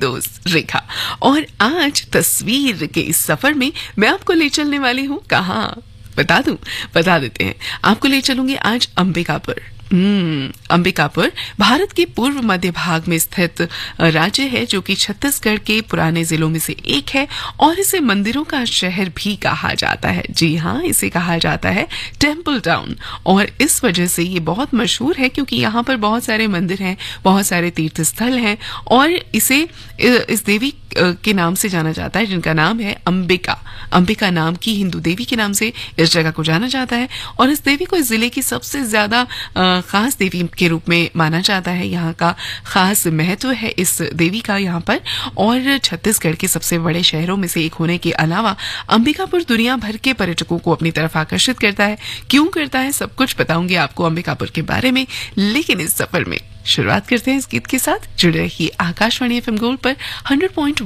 दोस्त रेखा। और आज तस्वीर के इस सफ़र में मैं आपको ले चलने वाली हूँ। कहा? बता दू? बता देते हैं। आपको ले चलूँगी आज अंबिकापुर। अंबिकापुर, भारत के पूर्व मध्य भाग में स्थित राज्य है जो कि छत्तीसगढ़ के पुराने जिलों में से एक है और इसे मंदिरों का शहर भी कहा जाता है। जी हाँ इसे कहा जाता है टेंपल टाउन और इस वजह से ये बहुत मशहूर है क्योंकि यहाँ पर बहुत सारे मंदिर हैं, बहुत सारे तीर्थ स्थल हैं और इसे इस देवी के नाम से जाना जाता है, जिनका नाम है अंबिका। अंबिका नाम की हिंदू देवी के नाम से इस जगह को जाना जाता है और इस देवी को इस ज़िले की सबसे ज़्यादा खास देवी के रूप में माना जाता है। यहाँ का खास महत्व है इस देवी का यहाँ पर और छत्तीसगढ़ के सबसे बड़े शहरों में से एक होने के अलावा अंबिकापुर दुनिया भर के पर्यटकों को अपनी तरफ़ आकर्षित करता है। क्यों करता है? सब कुछ बताऊँगी आपको अंबिकापुर के बारे में, लेकिन इस सफ़र में। शुरुआत करते हैं इस गीत के साथ। जुड़े रहिए आकाशवाणी एफ़ गोल्ड पर 100.1 पॉइंट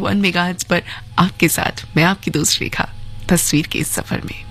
पर आपके साथ। मैं आपकी दोस्त रेखा, तस्वीर के इस सफ़र में।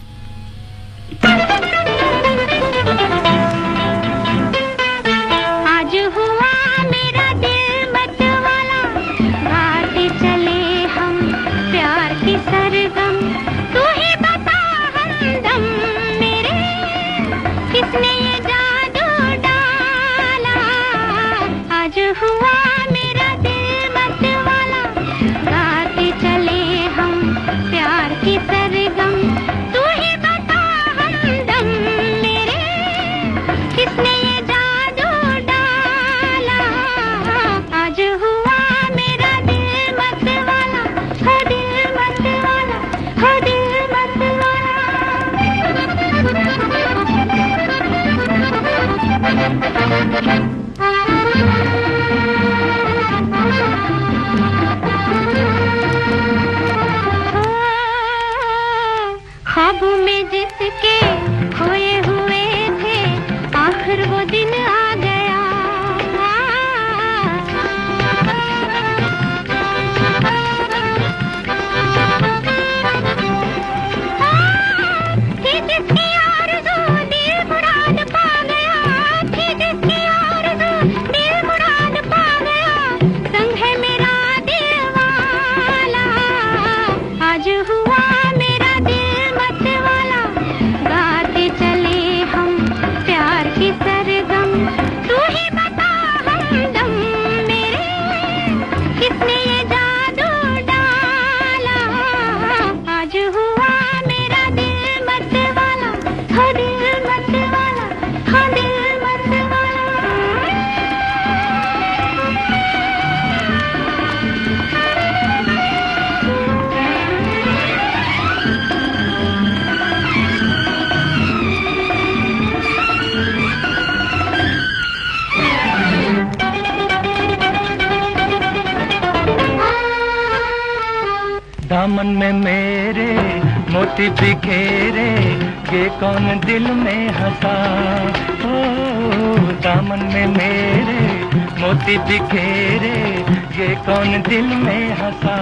ये कौन दिल में हंसा?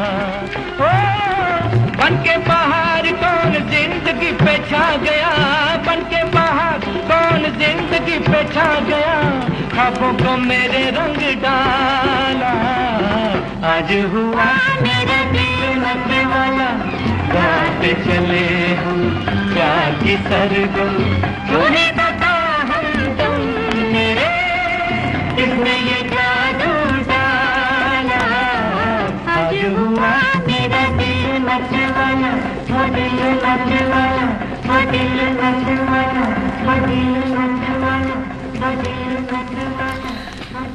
ओ बन के बाहर कौन ज़िंदगी पे छा गया? बन के बाहर कौन ज़िंदगी पे छा गया? खाबों को मेरे रंग डाला। आज हुआ मेरा दिल वाला। गाते चले हम प्यार की सरगम। दिल नशे वाला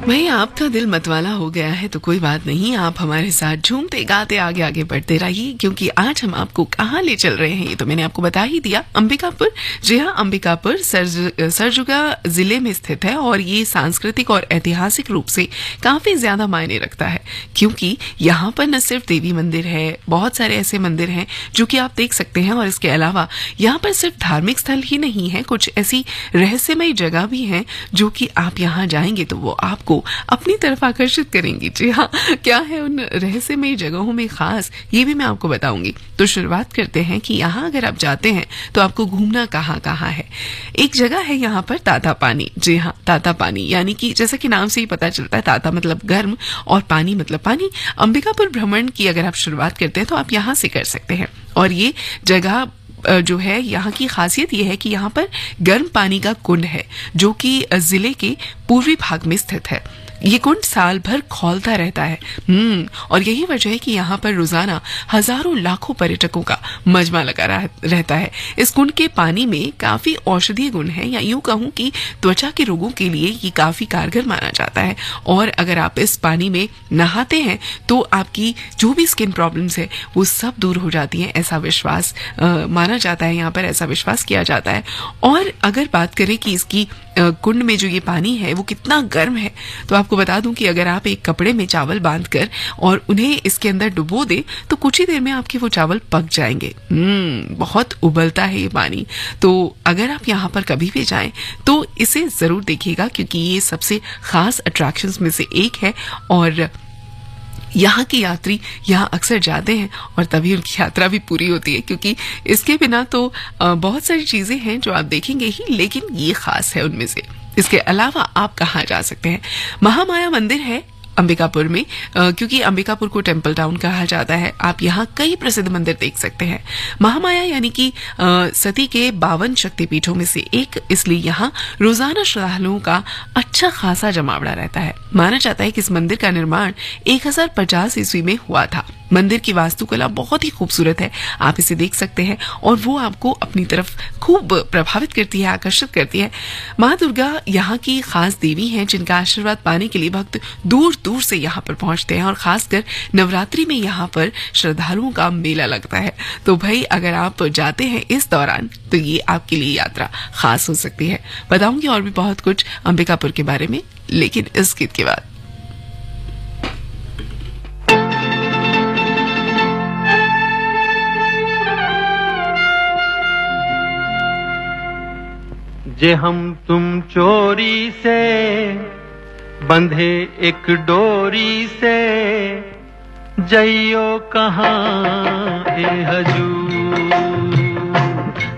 भाई आपका दिल मतवाला हो गया है तो कोई बात नहीं आप हमारे साथ झूमते गाते आगे आगे बढ़ते रहिए क्योंकि आज हम आपको कहाँ ले चल रहे हैं ये तो मैंने आपको बता ही दिया। अंबिकापुर जी हाँ अंबिकापुर सरज, सरजुगा ज़िले में स्थित है और ये सांस्कृतिक और ऐतिहासिक रूप से काफ़ी ज़्यादा मायने रखता है क्योंकि यहाँ पर न सिर्फ़ देवी मंदिर है बहुत सारे ऐसे मंदिर हैं जो कि आप देख सकते हैं और इसके अलावा यहाँ पर सिर्फ़ धार्मिक स्थल ही नहीं है कुछ ऐसी रहस्यमय जगह भी है जो कि आप यहाँ जाएँगे तो वो आपको आपको अपनी तरफ़ आकर्षित करेंगी। जी हाँ क्या है उन रहस्यमय जगहों में खास? ये भी मैं आपको बताऊँगी। तो शुरुआत करते हैं कि यहाँ अगर आप जाते हैं तो आपको घूमना कहाँ कहाँ है? एक जगह है यहाँ पर ताता पानी। जी हाँ ताता पानी। यानी कि जैसा कि नाम से ही पता चलता है, ताता मतलब गर्म और पानी मतलब पानी। अंबिकापुर भ्रमण की अगर आप शुरुआत करते हैं तो आप यहाँ से कर सकते हैं। और ये जगह जो है, यहाँ की खासियत यह है कि यहाँ पर गर्म पानी का कुंड है, जो कि ज़िले के पूर्वी भाग में स्थित है। ये कुंड साल भर खोलता रहता है। हम्म और यही वजह है कि यहाँ पर रोज़ाना हज़ारों लाखों पर्यटकों का मजमा लगा रहता है। इस कुंड के पानी में काफ़ी औषधीय गुण है या यूँ कहूँ कि त्वचा के रोगों के लिए ये काफ़ी कारगर माना जाता है। और अगर आप इस पानी में नहाते हैं तो आपकी जो भी स्किन प्रॉब्लम्स है वो सब दूर हो जाती हैं ऐसा विश्वास आ, माना जाता है यहाँ पर ऐसा विश्वास किया जाता है। और अगर बात करें कि इसकी कुंड में जो ये पानी है, वो कितना गर्म है। तो आपको बता दूँ कि अगर आप एक कपड़े में चावल बांधकर और उन्हें इसके अंदर डुबो दे तो कुछ ही देर में आपके वो चावल पक जाएँगे। हम्म बहुत उबलता है ये पानी। तो अगर आप यहाँ पर कभी भी जाएँ तो इसे ज़रूर देखिएगा, क्योंकि ये सबसे खास अट्रैक्शंस में से एक है। और यहाँ के यात्री यहाँ अक्सर जाते हैं और तभी उनकी यात्रा भी पूरी होती है, क्योंकि इसके बिना तो बहुत सारी चीज़ें हैं जो आप देखेंगे ही, लेकिन ये खास है उनमें से। इसके अलावा आप कहाँ जा सकते हैं? महामाया मंदिर है अंबिकापुर में क्योंकि अंबिकापुर को टेंपल टाउन कहा जाता है। आप यहाँ कई प्रसिद्ध मंदिर देख सकते हैं। महामाया यानी कि सती के बावन शक्तिपीठों में से एक, इसलिए यहाँ रोज़ाना श्रद्धालुओं का अच्छा खासा जमावड़ा रहता है। माना जाता है कि इस मंदिर का निर्माण 1050 ईस्वी में हुआ था। मंदिर की वास्तुकला बहुत ही खूबसूरत है। आप इसे देख सकते हैं और वो आपको अपनी तरफ़ खूब प्रभावित करती है, आकर्षित करती है। माँ दुर्गा यहाँ की खास देवी हैं, जिनका आशीर्वाद पाने के लिए भक्त दूर दूर से यहाँ पर पहुँचते हैं और खासकर नवरात्रि में यहाँ पर श्रद्धालुओं का मेला लगता है। तो भाई, अगर आप जाते हैं इस दौरान तो ये आपके लिए यात्रा खास हो सकती है। बताऊँगी और भी बहुत कुछ अंबिकापुर के बारे में, लेकिन इस गीत के बाद। जे हम तुम चोरी से बंधे एक डोरी से, जइयो कहाँ ए हजूर?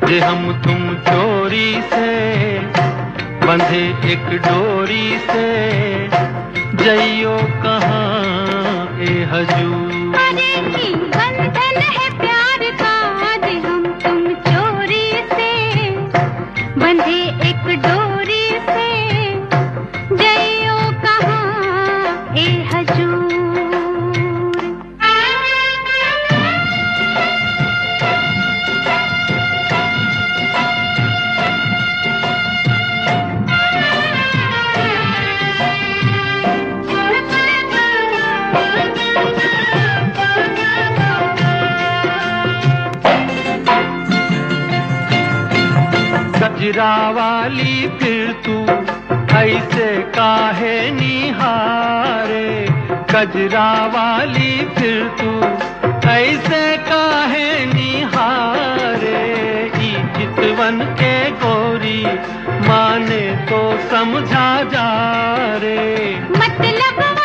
जे हम तुम चोरी से बंधे एक डोरी से, जइयो कहाँ ए हजूर? बंधन है प्यार बंधे गजरा वाली फिर तू, ऐसे काहे निहारे? गजरा वाली फिर तू, ऐसे काहे निहारे? ई चितवन के गोरी माने तो समझा जा रे। मतलब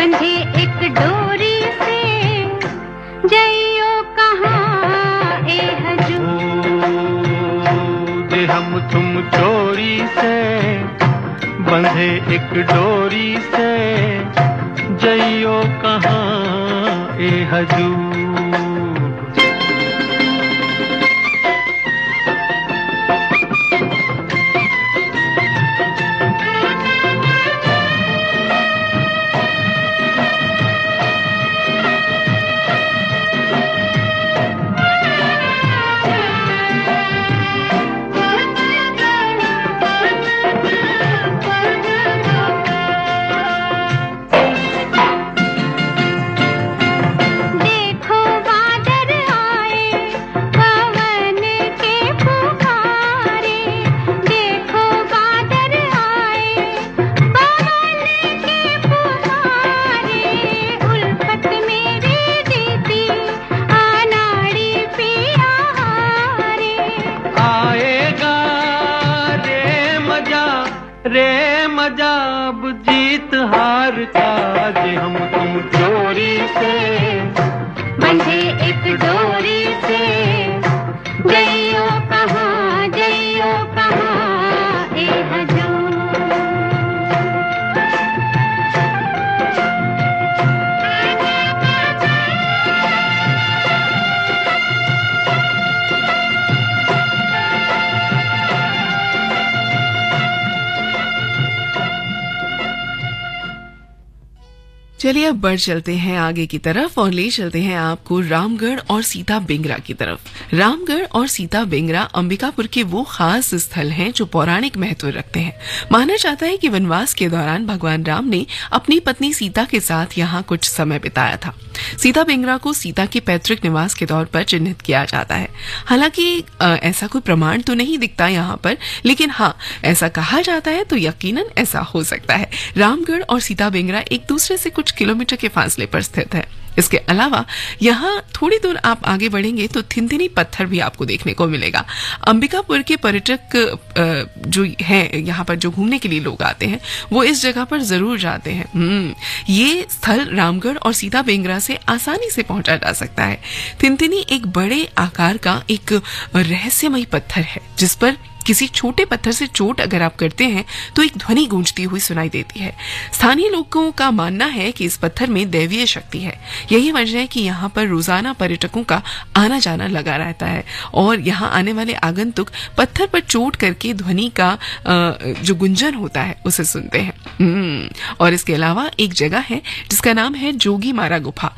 एक डोरी से, जइयो कहाँ ए हजू? हम तुम चोरी से एक डोरी से, जइयो कहाँ ए हजूर बढ़ चलते हैं आगे की तरफ़ और ले चलते हैं आपको रामगढ़ और सीता बेंगरा की तरफ़। रामगढ़ और सीता बेंगरा अंबिकापुर के वो खास स्थल हैं जो पौराणिक महत्व रखते हैं। माना जाता है कि वनवास के दौरान भगवान राम ने अपनी पत्नी सीता के साथ यहाँ कुछ समय बिताया था। सीता बेंगरा को सीता के पैतृक निवास के तौर पर चिन्हित किया जाता है। हालाँकि ऐसा कोई प्रमाण तो नहीं दिखता यहाँ पर, लेकिन हाँ ऐसा कहा जाता है तो यकीनन ऐसा हो सकता है। रामगढ़ और सीता बेंगरा एक दूसरे से कुछ किलोमीटर के फासले पर स्थित है। इसके अलावा यहाँ थोड़ी दूर आप आगे बढ़ेंगे तो थिनथिनी पत्थर भी आपको देखने को मिलेगा। अंबिकापुर के पर्यटक जो है यहाँ पर जो घूमने के लिए लोग आते हैं वो इस जगह पर ज़रूर जाते हैं। हम्म, ये स्थल रामगढ़ और सीता बेंगरा से आसानी से पहुँचा जा सकता है। थिनथिनी एक बड़े आकार का एक रहस्यमयी पत्थर है जिस पर किसी छोटे पत्थर से चोट अगर आप करते हैं तो एक ध्वनि गूंजती हुई सुनाई देती है। स्थानीय लोगों का मानना है कि इस पत्थर में दैवीय शक्ति है। यही वजह है कि यहाँ पर रोज़ाना पर्यटकों का आना जाना लगा रहता है और यहाँ आने वाले आगंतुक पत्थर पर चोट करके ध्वनि का जो गुंजन होता है उसे सुनते हैं। हम्म, और इसके अलावा एक जगह है जिसका नाम है जोगी मारा गुफा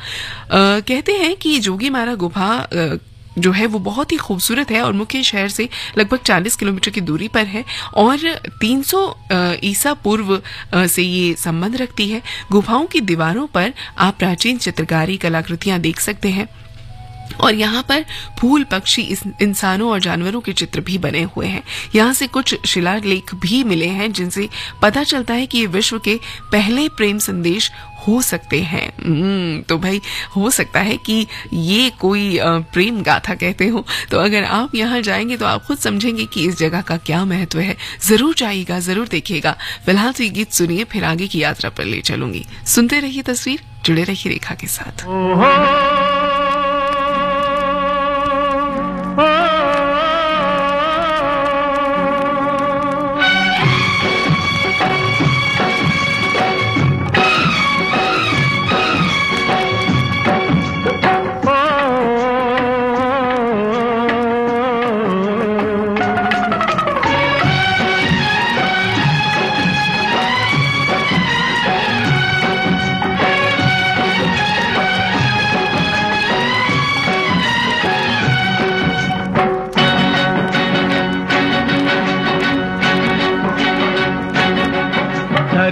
कहते हैं कि जोगी मारा गुफा जो है वो बहुत ही खूबसूरत है और मुख्य शहर से लगभग 40 किलोमीटर की दूरी पर है और 300 अ, ईसा पूर्व से ये संबंध रखती है। गुफाओं की दीवारों पर आप प्राचीन चित्रकारी कलाकृतियाँ देख सकते हैं और यहाँ पर फूल पक्षी इस इंसानों और जानवरों के चित्र भी बने हुए हैं। यहाँ से कुछ शिलालेख भी मिले हैं जिनसे पता चलता है कि ये विश्व के पहले प्रेम संदेश हो सकते हैं। हम्म, तो भाई हो सकता है कि ये कोई प्रेम गाथा कहते हो। तो अगर आप यहाँ जाएँगे तो आप खुद समझेंगे कि इस जगह का क्या महत्व है। ज़रूर जाइएगा ज़रूर देखिएगा। फ़िलहाल तो ये गीत सुनिए फिर आगे की यात्रा पर ले चलूँगी। सुनते रहिए तस्वीर जुड़े रहिए रेखा के साथ।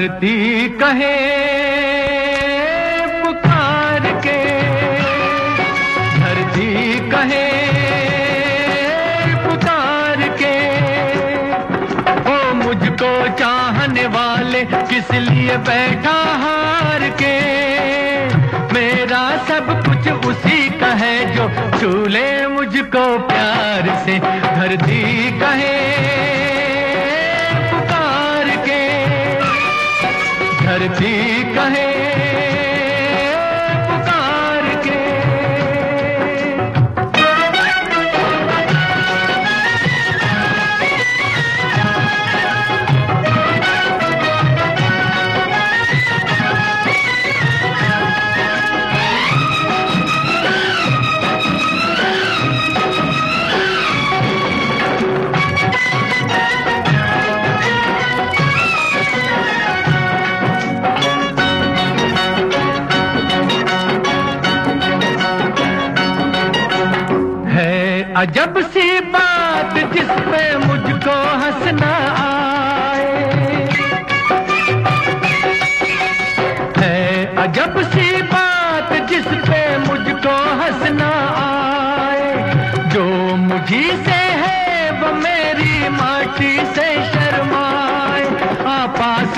धरती कहे पुकार के धरती कहे पुकार के ओ मुझको चाहने वाले किस लिए बैठा हार के मेरा सब कुछ उसी का है जो चूले मुझको प्यार से। धरती कहे धरती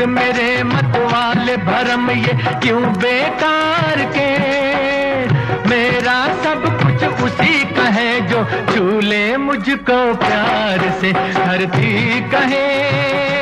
मेरे मत वाले भरम, ये क्यों बेकार के? मेरा सब कुछ उसी कहे जो चूले मुझको प्यार से, धरती कहे।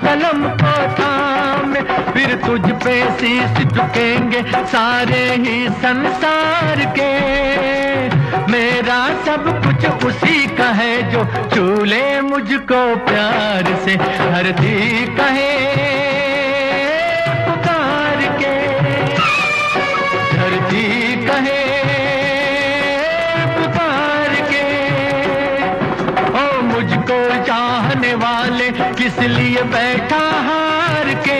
कलम को थाम। फिर तुझ पे शीश झुकेंगे सारे ही संसार के। मेरा सब कुछ उसी का है जो चूले मुझको प्यार से। हर दी कहे लिए बैठा हार के,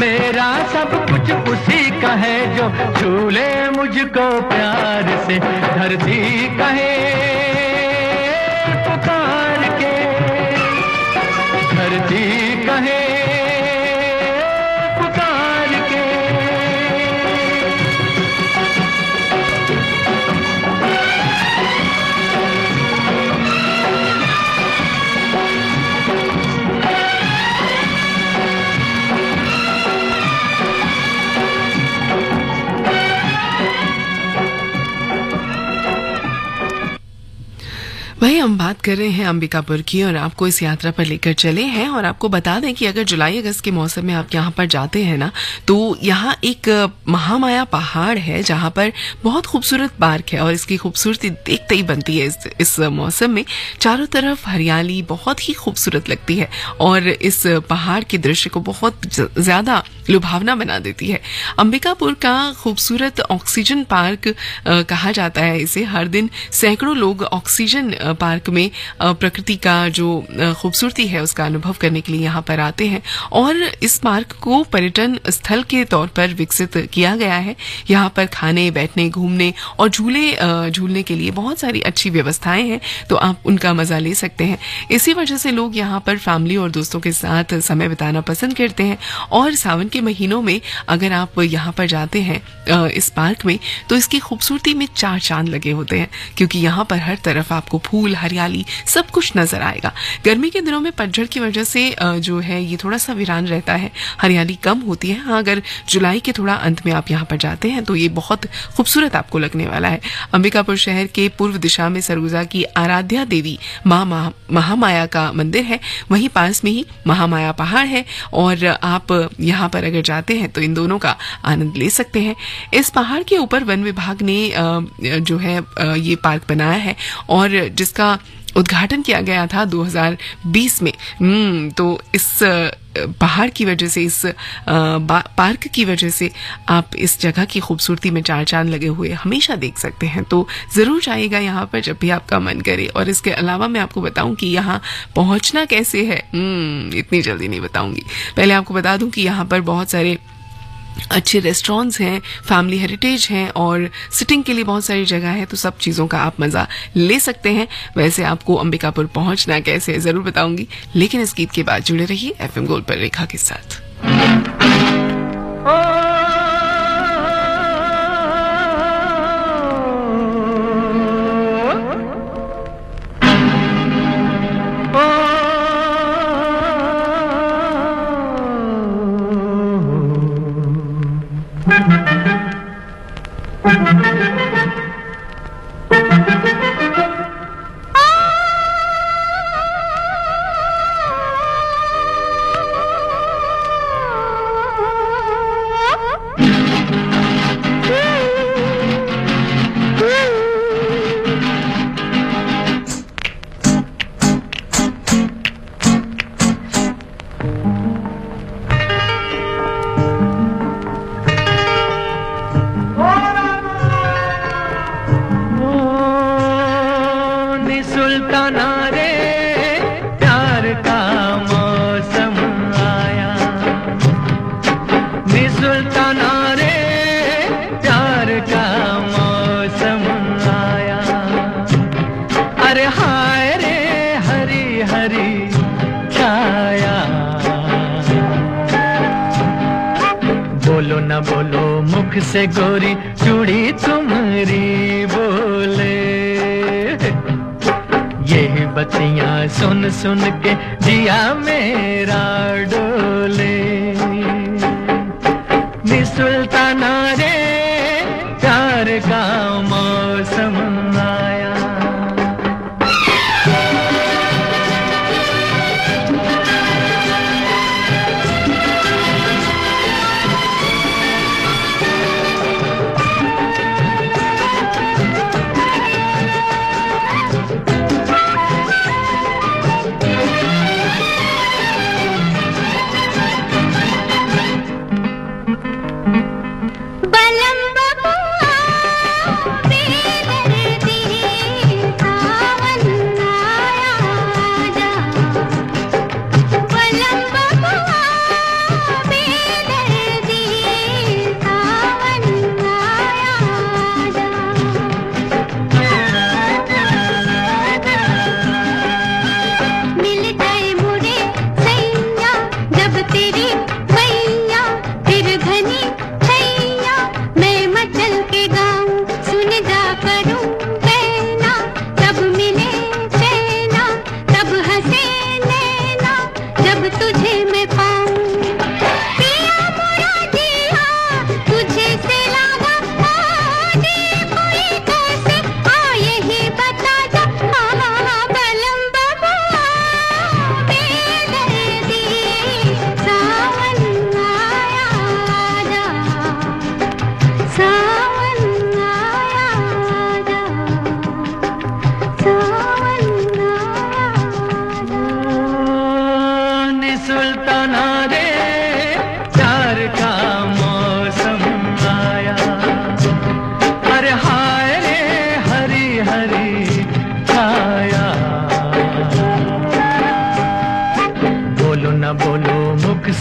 मेरा सब कुछ उसी का है जो झूले मुझको प्यार से, धरती कहे। वही हम बात कर रहे हैं अंबिकापुर की और आपको इस यात्रा पर लेकर चले हैं और आपको बता दें कि अगर जुलाई अगस्त के मौसम में आप यहाँ पर जाते हैं ना तो यहाँ एक महामाया पहाड़ है जहाँ पर बहुत खूबसूरत पार्क है और इसकी खूबसूरती देखते ही बनती है इस, इस मौसम में। चारों तरफ़ हरियाली बहुत ही खूबसूरत लगती है और इस पहाड़ के दृश्य को बहुत ज़्यादा लुभावना बना देती है। अंबिकापुर का खूबसूरत ऑक्सीजन पार्क कहा जाता है इसे। हर दिन सैकड़ों लोग ऑक्सीजन पार्क में प्रकृति का जो खूबसूरती है, उसका अनुभव करने के लिए यहाँ पर आते हैं। और इस पार्क को पर्यटन स्थल के तौर पर विकसित किया गया है। यहाँ पर खाने, बैठने, घूमने और झूले झूलने के लिए बहुत सारी अच्छी व्यवस्थाएँ हैं तो आप उनका मज़ा ले सकते हैं। इसी वजह से लोग यहाँ पर फैमिली और दोस्तों के साथ समय बिताना पसंद करते हैं। और सावन के महीनों में अगर आप यहाँ पर जाते हैं इस पार्क में तो इसकी खूबसूरती में चार चाँद लगे होते हैं, क्योंकि यहाँ पर हर तरफ़ आपको फूल हरियाली, सब कुछ नज़र आएगा। गर्मी के दिनों में पतझड़ की वजह से जो है, ये थोड़ा सा वीरान रहता है। हरियाली कम होती है। हाँ अगर जुलाई के थोड़ा अंत में आप यहाँ पर जाते हैं तो ये बहुत खूबसूरत आपको लगने वाला है। अंबिकापुर शहर के पूर्व दिशा में सरगुजा की आराध्या देवी माँ महा- महामाया का मंदिर है। वहीं पास में ही महामाया पहाड़ है और आप यहाँ पर अगर जाते हैं तो इन दोनों का आनंद ले सकते हैं। इस पहाड़ के ऊपर वन विभाग ने जो है ये पार्क बनाया है और जिसका उद्घाटन किया गया था 2020 में। हम्म, तो इस पहाड़ की वजह से इस पार्क की वजह से आप इस जगह की खूबसूरती में चार चाँद लगे हुए हमेशा देख सकते हैं। तो ज़रूर जाइएगा यहाँ पर जब भी आपका मन करे। और इसके अलावा मैं आपको बताऊँ कि यहाँ पहुँचना कैसे है? हम्म, इतनी जल्दी नहीं बताऊँगी। पहले आपको बता दूँ कि यहाँ पर बहुत सारे अच्छे रेस्टोरेंट्स हैं फैमिली हेरिटेज हैं और सिटिंग के लिए बहुत सारी जगह है तो सब चीज़ों का आप मज़ा ले सकते हैं। वैसे आपको अंबिकापुर पहुँचना कैसे ज़रूर बताऊँगी। लेकिन इस गीत के बाद जुड़े रहिए एफएम गोल्ड पर रेखा के साथ। से गोरी चूड़ी तुम्हारी बोले। ये बतिया सुन सुन के दिया मेरा डोले।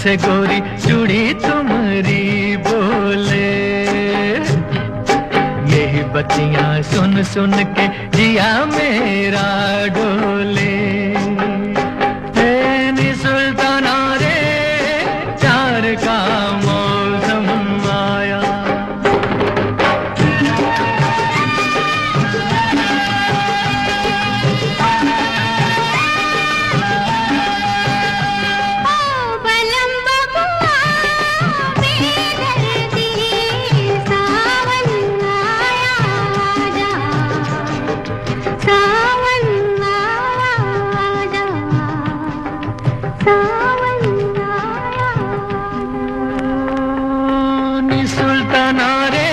से गोरी जुड़ी तुम्हारी बोले। यही बतिया सुन सुन के जिया मेरा डोले। नी सुल्ताना रे।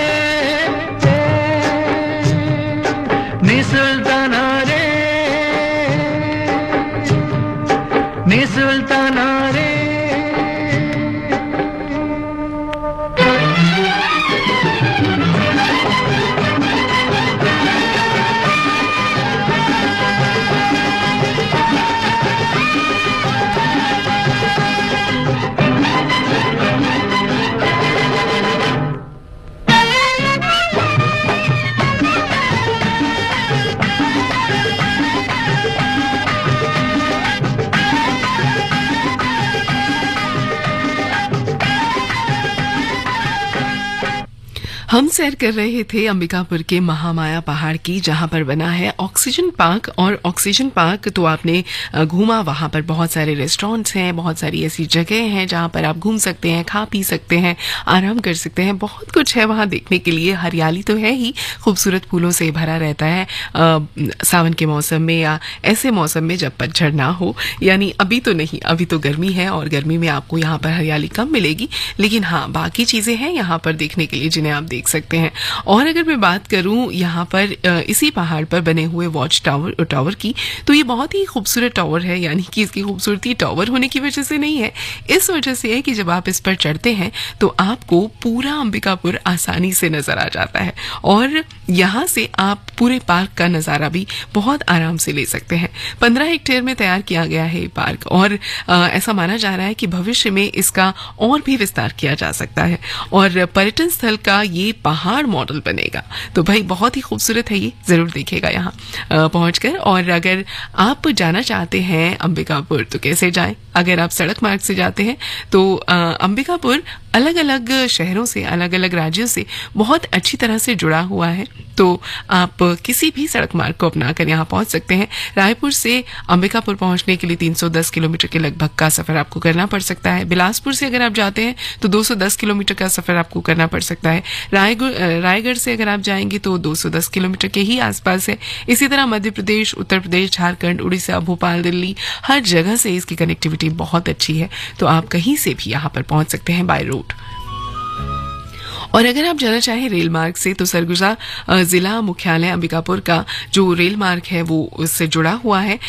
हम सैर कर रहे थे अंबिकापुर के महामाया पहाड़ की जहाँ पर बना है ऑक्सीजन पार्क। और ऑक्सीजन पार्क तो आपने घूमा। वहाँ पर बहुत सारे रेस्टोरेंट्स हैं बहुत सारी ऐसी जगह हैं जहाँ पर आप घूम सकते हैं खा पी सकते हैं आराम कर सकते हैं। बहुत कुछ है वहाँ देखने के लिए। हरियाली तो है ही खूबसूरत फूलों से भरा रहता है। अ, सावन के मौसम में या ऐसे मौसम में जब पतझड़ ना हो यानी अभी तो नहीं अभी तो गर्मी है और गर्मी में आपको यहाँ पर हरियाली कम मिलेगी। लेकिन हाँ बाकी चीज़ें हैं यहाँ पर देखने के लिए जिन्हें आप देख सकते हैं। और अगर मैं बात करूँ यहाँ पर इसी पहाड़ पर बने हुए वॉच टावर टावर की तो ये बहुत ही खूबसूरत टावर है। यानी कि इसकी खूबसूरती टावर होने की वजह से नहीं है। इस वजह से है कि जब आप इस पर चढ़ते हैं तो आपको पूरा अंबिकापुर आसानी से नज़र आ जाता है। और यहाँ से आप पूरे पार्क का नज़ारा भी बहुत आराम से ले सकते हैं। पंद्रह हेक्टेयर में तैयार किया गया है ये पार्क और अ, ऐसा माना जा रहा है कि भविष्य में इसका और भी विस्तार किया जा सकता है और पर्यटन स्थल का ये पहाड़ मॉडल बनेगा। तो भाई बहुत ही खूबसूरत है ये ज़रूर देखिएगा यहाँ पहुंचकर और अगर आप जाना चाहते हैं अंबिकापुर तो कैसे जाएँ? अगर आप सड़क मार्ग से जाते हैं तो अंबिकापुर अलग अलग शहरों से अलग अलग राज्यों से बहुत अच्छी तरह से जुड़ा हुआ है। तो आप किसी भी सड़क मार्ग को अपनाकर यहाँ पहुँच सकते हैं। रायपुर से अंबिकापुर पहुँचने के लिए 310 किलोमीटर के लगभग का सफ़र आपको करना पड़ सकता है। बिलासपुर से अगर आप जाते हैं तो 210 किलोमीटर का सफ़र आपको करना पड़ सकता है। रायगढ़ रायगढ़ से अगर आप जाएँगे तो 210 किलोमीटर के ही आसपास है। इसी तरह मध्य प्रदेश, उत्तर प्रदेश, झारखंड, उड़ीसा, भोपाल, दिल्ली, हर जगह से इसकी कनेक्टिविटी बहुत अच्छी है। तो आप कहीं से भी यहाँ पर पहुँच सकते हैं बाय रोड। और अगर आप जाना चाहें रेल मार्ग से तो सरगुजा जिला मुख्यालय अंबिकापुर का जो रेल मार्ग है, वो उससे जुड़ा हुआ है।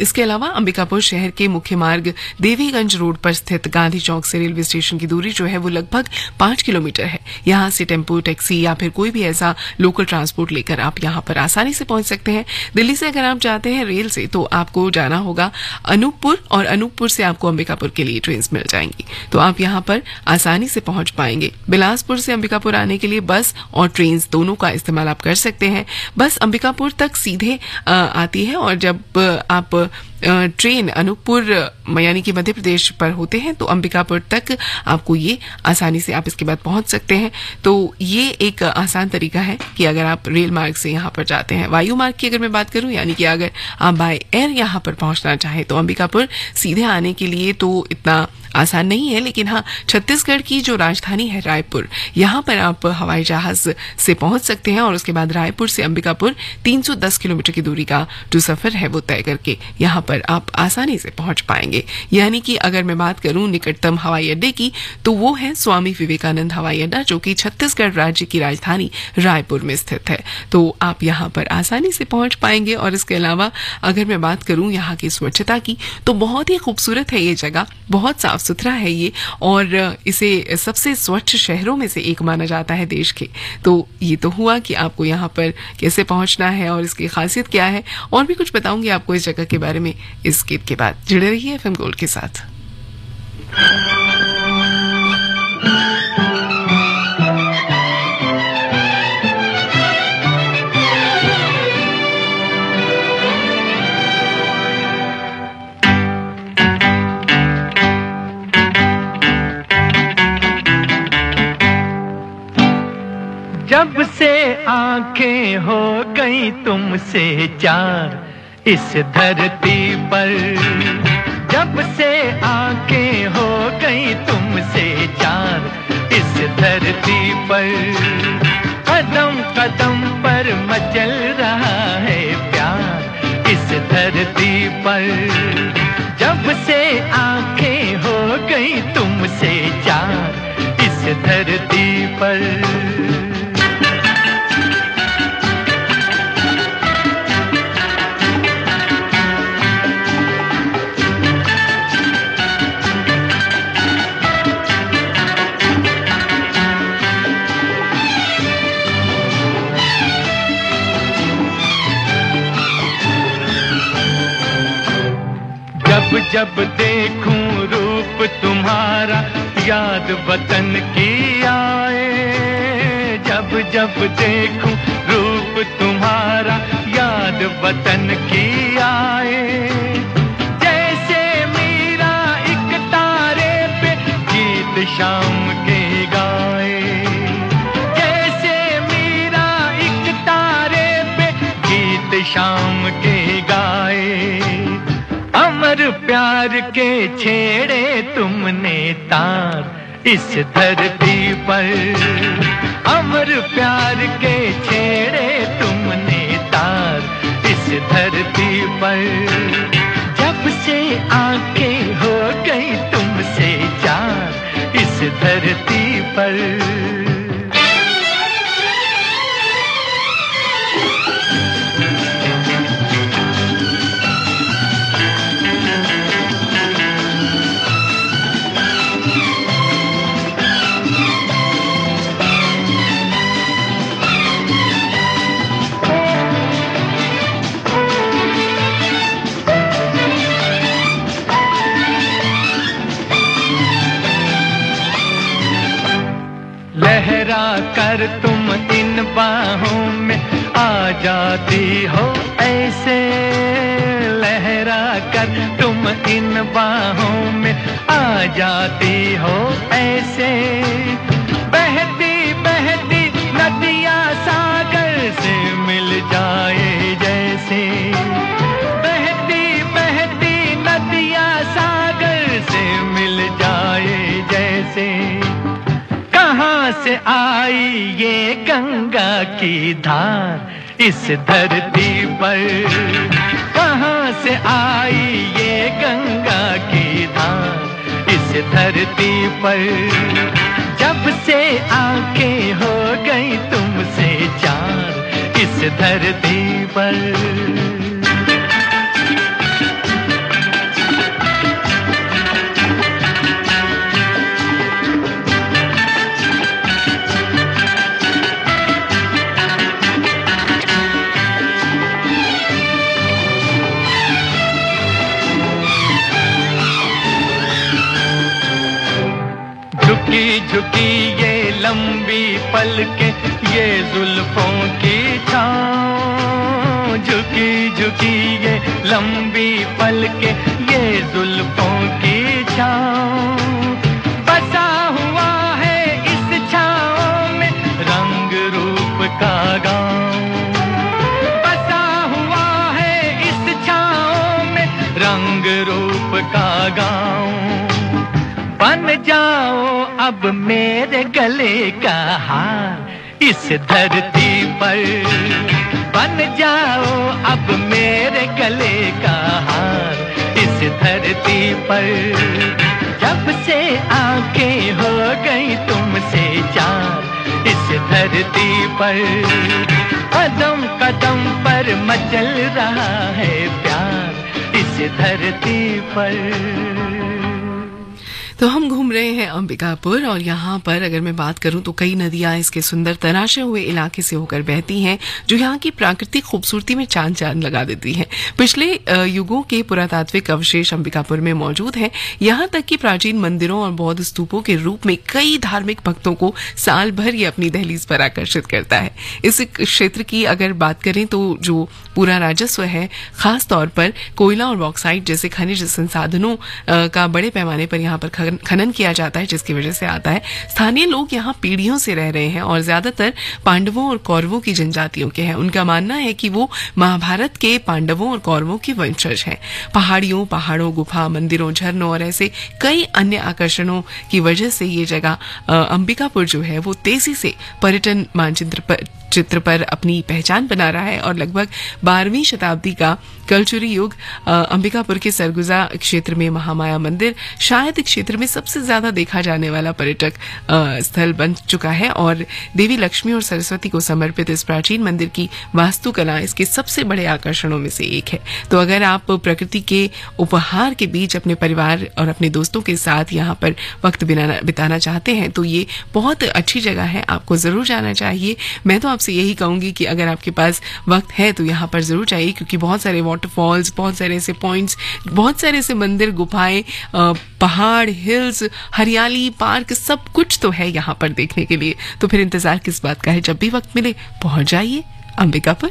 इसके अलावा अंबिकापुर शहर के मुख्य मार्ग देवीगंज रोड पर स्थित गांधी चौक से रेलवे स्टेशन की दूरी जो है, वो लगभग पाँच किलोमीटर है। यहाँ से टेंपो, टैक्सी या फिर कोई भी ऐसा लोकल ट्रांसपोर्ट लेकर आप यहाँ पर आसानी से पहुँच सकते हैं। दिल्ली से अगर आप जाते हैं रेल से तो आपको जाना होगा अनूपपुर और अनूपपुर से आपको अंबिकापुर के लिए ट्रेन मिल जाएँगी। तो आप यहाँ पर आसानी से पहुँच पाएँगे। बिलासपुर से अंबिकापुर आने के लिए बस और ट्रेन दोनों का इस्तेमाल आप कर सकते हैं। बस अंबिकापुर तक सीधे आती है और जब आप ट्रेन अनूपपुर यानी कि मध्य प्रदेश पर होते हैं तो अंबिकापुर तक आपको ये आसानी से आप इसके बाद पहुँच सकते हैं। तो ये एक आसान तरीका है कि अगर आप रेल मार्ग से यहाँ पर जाते हैं। वायु मार्ग की अगर मैं बात करूँ, यानी कि अगर आप बाय एयर यहाँ पर पहुँचना चाहें तो अंबिकापुर सीधे आने के लिए तो इतना आसान नहीं है, लेकिन हाँ छत्तीसगढ़ की जो राजधानी है रायपुर, यहाँ पर आप हवाई जहाज़ से पहुँच सकते हैं और उसके बाद रायपुर से अंबिकापुर 310 किलोमीटर की दूरी का जो सफ़र है वो तय करके यहाँ पर आप आसानी से पहुँच पाएँगे। यानी कि अगर मैं बात करूँ निकटतम हवाई अड्डे की तो वो है स्वामी विवेकानंद हवाई अड्डा, जो कि छत्तीसगढ़ राज्य की राजधानी रायपुर में स्थित है। तो आप यहाँ पर आसानी से पहुँच पाएँगे और इसके अलावा अगर मैं बात करूँ यहाँ की स्वच्छता की तो बहुत ही खूबसूरत है ये जगह, बहुत साफ़ सुथरा है ये और इसे सबसे स्वच्छ शहरों में से एक माना जाता है देश के। तो ये तो हुआ कि आपको यहाँ पर कैसे पहुँचना है और इसकी खासियत क्या है और भी कुछ बताऊँगी आपको इस जगह के बारे में इस गीत के बाद। जुड़े रहिए एफएम गोल्ड के साथ। जब से आँखें हो गई तुमसे चार इस धरती पर। जब से आँखें हो गई तुमसे चार इस धरती पर। कदम कदम पर मचल रहा है प्यार इस धरती पर। जब से आँखें हो गई तुमसे चार इस धरती पर। जब देखूँ रूप तुम्हारा, याद वतन की आए। जब जब देखूँ रूप तुम्हारा, याद वतन की आए। जैसे मेरा एक तारे पे गीत शाम प्यार के छेड़े तुमने तार इस धरती पर। अमर प्यार के छेड़े तुमने तार इस धरती पर। जब से आँखें हो गई तुमसे चार इस धरती पर। बाहों में आ जाती हो, ऐसे लहरा कर तुम इन बाहों में आ जाती हो, ऐसे से आई ये गंगा की धार इस धरती पर। कहाँ से आई ये गंगा की धार इस धरती पर? जब से आँखें हो गई तुमसे चार इस धरती पर। ये जुल्फों की छाँव, झुकी झुकी ये लंबी पल के ये जुल्फों की छाँव। बसा हुआ है इस छाँव में रंग रूप का गाँव। बसा हुआ है इस छाँव में रंग रूप का गाँव। बन जाओ अब मेरे गले का हार। इस धरती पर। बन जाओ अब मेरे गले का हार। इस धरती पर। जब से आँखें हो गई तुमसे चार। इस धरती पर। कदम कदम पर मचल रहा है प्यार। इस धरती पर। तो हम घूम रहे हैं अंबिकापुर और यहाँ पर अगर मैं बात करूँ तो कई नदियाँ इसके सुंदर तराशे हुए इलाके से होकर बहती हैं, जो यहाँ की प्राकृतिक खूबसूरती में चाँद चाँद लगा देती हैं। पिछले युगों के पुरातात्विक अवशेष अंबिकापुर में मौजूद हैं। यहाँ तक कि प्राचीन मंदिरों और बौद्ध स्तूपों के रूप में कई धार्मिक भक्तों को साल भर ये अपनी दहलीज पर आकर्षित करता है। इस क्षेत्र की अगर बात करें तो जो पूरा राजस्व है खासतौर पर कोयला और बॉक्साइट जैसे खनिज संसाधनों का बड़े पैमाने पर यहाँ पर खनन किया जाता है, जिसकी वजह से आता है। स्थानीय लोग यहाँ पीढ़ियों से रह रहे हैं और ज़्यादातर पांडवों और कौरवों की जनजातियों के हैं। उनका मानना है कि वो महाभारत के पांडवों और कौरवों की वंशज हैं। पहाड़ियों, पहाड़ों, गुफा, मंदिरों, झरनों और ऐसे कई अन्य आकर्षणों की वजह से ये जगह अंबिकापुर जो है, वो तेज़ी से पर्यटन मानचित्र पर चित्र पर अपनी पहचान बना रहा है और लगभग बारहवीं शताब्दी का कल्चुरी युग अंबिकापुर के सरगुजा क्षेत्र में महामाया मंदिर, शायद क्षेत्र में सबसे ज़्यादा देखा जाने वाला पर्यटक स्थल बन चुका है और देवी लक्ष्मी और सरस्वती को समर्पित इस प्राचीन मंदिर की वास्तुकला इसके सबसे बड़े आकर्षणों में से एक है। तो अगर आप प्रकृति के उपहार के बीच अपने परिवार और अपने दोस्तों के साथ यहाँ पर वक्त बिताना चाहते हैं तो ये बहुत अच्छी जगह है। आपको ज़रूर जाना चाहिए। मैं तो आपसे यही कहूँगी कि अगर आपके पास वक्त है तो यहाँ पर ज़रूर जाइए, क्योंकि बहुत सारे वाटरफॉल्स बहुत सारे ऐसे पॉइंट्स बहुत सारे ऐसे मंदिर, गुफाएँ पहाड़ हिल्स हरियाली पार्क सब कुछ तो है यहाँ पर देखने के लिए। तो फिर इंतज़ार किस बात का है? जब भी वक्त मिले, पहुँच जाइए अंबिकापुर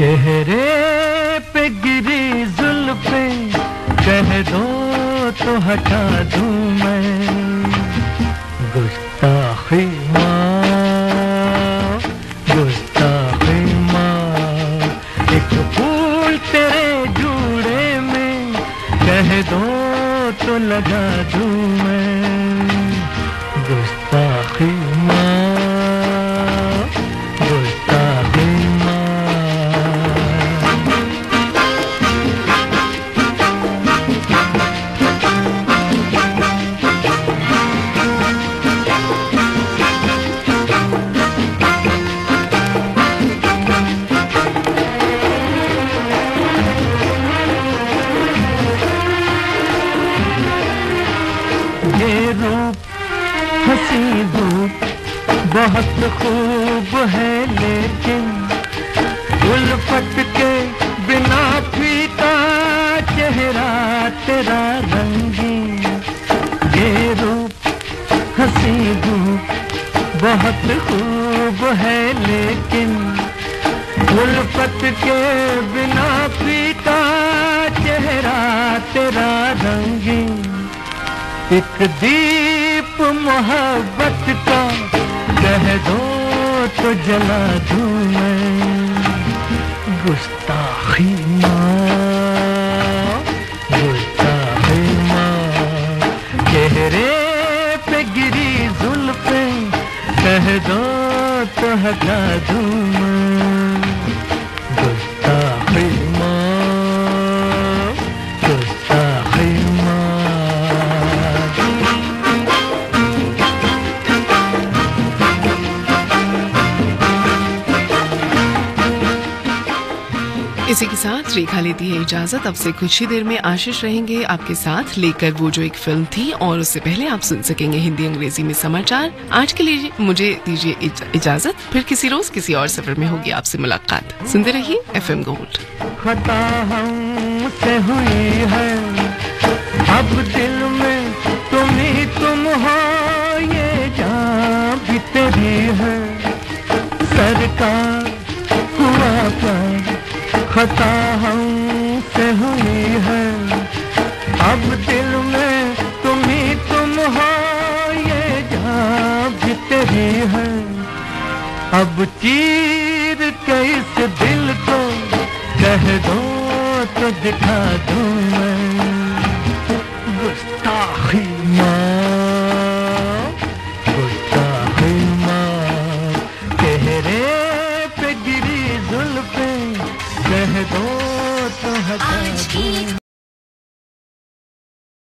चेहरे पे गिरी जुल्फे कह दो तो हटा दूँ मैं। गुस्ताखी बहुत खूब है, लेकिन उल्फत के बिना फीका चेहरा तेरा रंगीन। ये रूप हँसी धूप बहुत खूब है, लेकिन उल्फत के बिना पीता चेहरा तेरा रंगीन। एक दीप मोहब्बत का कह दो तो जला दू मैं गुस्ताखी माँ गुस्ताखी माँ। चेहरे पे गिरी जुल्फे, कह दो तो हटा दूँ इसी के साथ रेखा लेती है इजाज़त। अब से कुछ ही देर में आशीष रहेंगे आपके साथ लेकर वो जो एक फ़िल्म थी, और उससे पहले आप सुन सकेंगे हिंदी अंग्रेज़ी में समाचार। आज के लिए मुझे दीजिए इज- इजाज़त। फिर किसी रोज किसी और सफ़र में होगी आपसे मुलाकात। सुनते रहिए एफ़ एम गोल्ड अब दिल में तुम ही तुम हो, ये भी तेरी है। सरकार खता हमसे हुई है। अब दिल में तुम ही तुम हो, ये भी तेरी है। अब चीर के इस दिल को कह दो तो दिखा दूँ मैं।